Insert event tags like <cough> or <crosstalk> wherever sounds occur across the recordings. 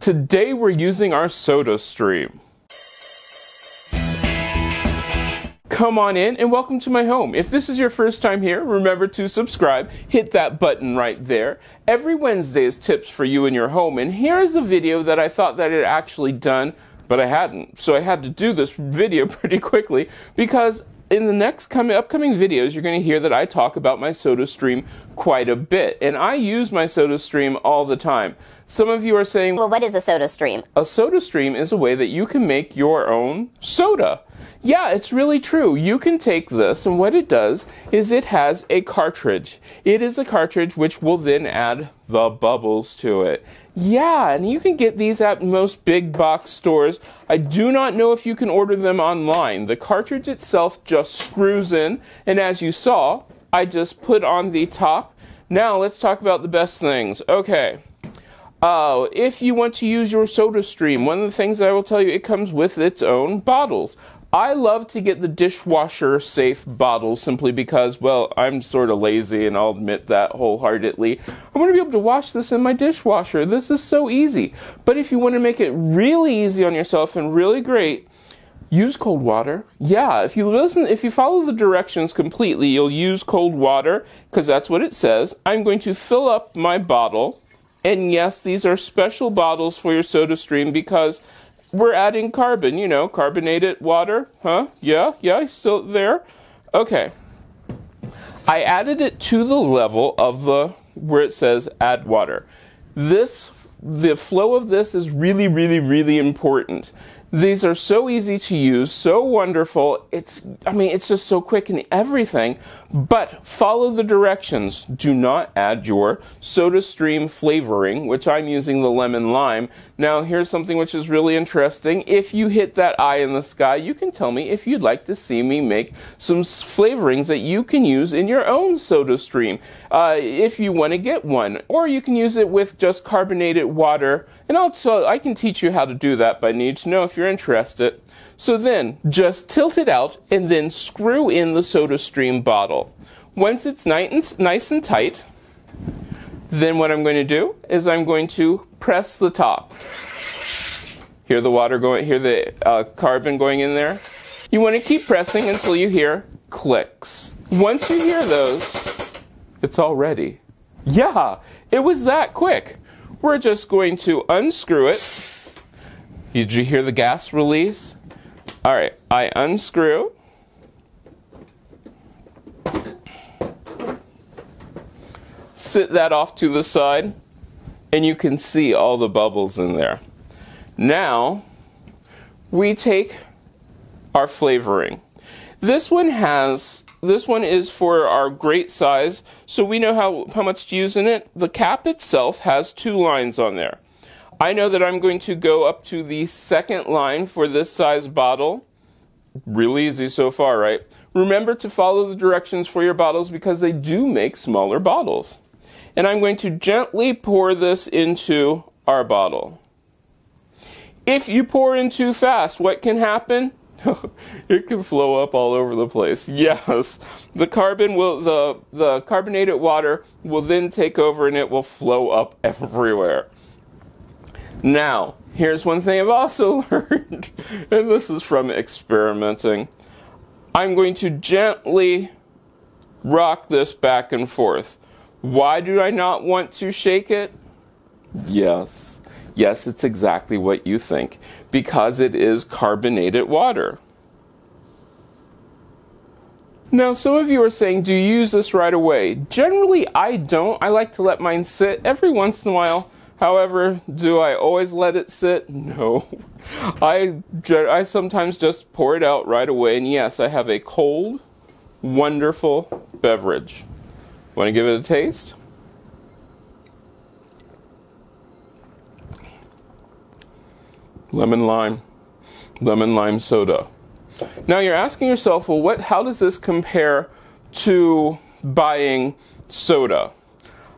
Today we're using our soda stream. Come on in and welcome to my home. If this is your first time here, remember to subscribe. Hit that button right there. Every Wednesday is tips for you in your home, and here is a video that I thought that I had actually done, but I hadn't. So I had to do this video <laughs> pretty quickly because in the next coming upcoming videos, you're going to hear that I talk about my soda stream quite a bit, and I use my soda stream all the time. Some of you are saying, Well, what is a soda stream? a soda stream is a way that you can make your own soda. Yeah, it's really true. You can take this, and what it does is it has a cartridge. It is a cartridge which will then add the bubbles to it. Yeah, and you can get these at most big box stores. I do not know if you can order them online. The cartridge itself just screws in, and as you saw, I just put on the top. Now let's talk about the best things. Okay. Uh, if you want to use your soda stream, one of the things I will tell you, it comes with its own bottles. I love to get the dishwasher safe bottle simply because, well, I'm sort of lazy and I'll admit that wholeheartedly. I want to be able to wash this in my dishwasher. This is so easy. But if you want to make it really easy on yourself and really great, use cold water. Yeah, if you listen, if you follow the directions completely, you'll use cold water because that's what it says. I'm going to fill up my bottle. And yes, these are special bottles for your soda stream because we're adding carbon, you know, carbonated water. Huh? Yeah, yeah, still there? Okay. I added it to the level of the where it says add water. This the flow of this is really really really important. These are so easy to use, so wonderful. It's I mean, it's just so quick and everything, but follow the directions. Do not add your soda stream flavoring, which I'm using the lemon lime. Now, here's something which is really interesting. If you hit that eye in the sky, you can tell me if you'd like to see me make some flavorings that you can use in your own soda stream. Uh, if you want to get one, or you can use it with just carbonated water. And I'll tell, I can teach you how to do that, but I need to know if you're interested. So then, just tilt it out and then screw in the soda stream bottle. Once it's nice and tight, then what I'm going to do is I'm going to press the top. Hear the water going, hear the uh, carbon going in there? You want to keep pressing until you hear clicks. Once you hear those, it's all ready. Yeah, it was that quick. We're just going to unscrew it. Did you hear the gas release? All right, I unscrew. Sit that off to the side, and you can see all the bubbles in there. Now, we take our flavoring. This one has this one is for our great size, so we know how, how much to use in it. The cap itself has two lines on there. I know that I'm going to go up to the second line for this size bottle. Really easy so far, right? Remember to follow the directions for your bottles because they do make smaller bottles. And I'm going to gently pour this into our bottle. If you pour in too fast, what can happen? <laughs> it can flow up all over the place. <laughs> Yes, the carbon will the the carbonated water will then take over and it will flow up <laughs> everywhere. Now, here's one thing I've also <laughs> learned, and this is from experimenting. I'm going to gently rock this back and forth. Why do I not want to shake it? Yes. Yes, it's exactly what you think, because it is carbonated water. Now, some of you are saying, do you use this right away? Generally, I don't. I like to let mine sit every once in a while. However, do I always let it sit? No. I, I sometimes just pour it out right away, and yes, I have a cold, wonderful beverage. Want to give it a taste? lemon lime, lemon lime soda. Now you're asking yourself, well, what? How does this compare to buying soda?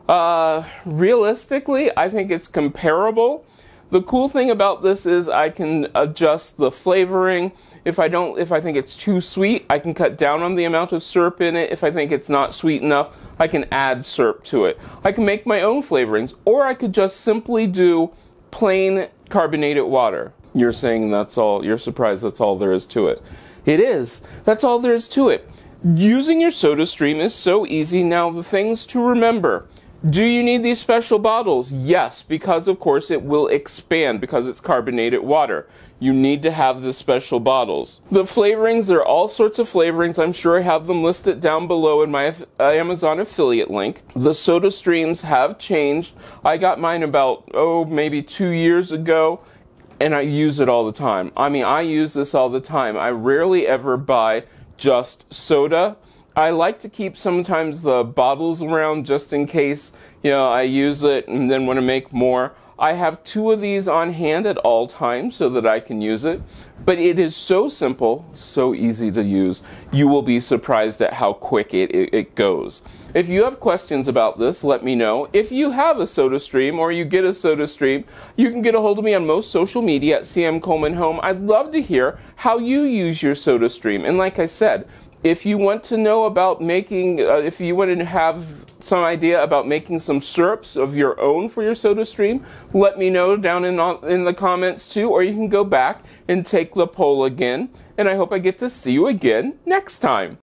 Uh, realistically, I think it's comparable. The cool thing about this is I can adjust the flavoring. If I don't, if I think it's too sweet, I can cut down on the amount of syrup in it. If I think it's not sweet enough, I can add syrup to it. I can make my own flavorings, or I could just simply do plain carbonated water. You're saying that's all, you're surprised that's all there is to it. It is. That's all there is to it. Using your soda stream is so easy. Now, the things to remember. Do you need these special bottles? Yes, because of course it will expand because it's carbonated water. You need to have the special bottles. The flavorings, there are all sorts of flavorings. I'm sure I have them listed down below in my Amazon affiliate link. The soda streams have changed. I got mine about, oh, maybe two years ago and I use it all the time. I mean, I use this all the time. I rarely ever buy just soda. I like to keep sometimes the bottles around just in case, you know, I use it and then want to make more. I have two of these on hand at all times so that I can use it. But it is so simple, so easy to use. You will be surprised at how quick it, it, it, goes. If you have questions about this, let me know. If you have a soda stream or you get a soda stream, you can get a hold of me on most social media at CM Coleman Home. I'd love to hear how you use your soda stream. And like I said, if you want to know about making, uh, if you want to have some idea about making some syrups of your own for your soda stream, let me know down in, in the comments too, or you can go back and take the poll again. And I hope I get to see you again next time.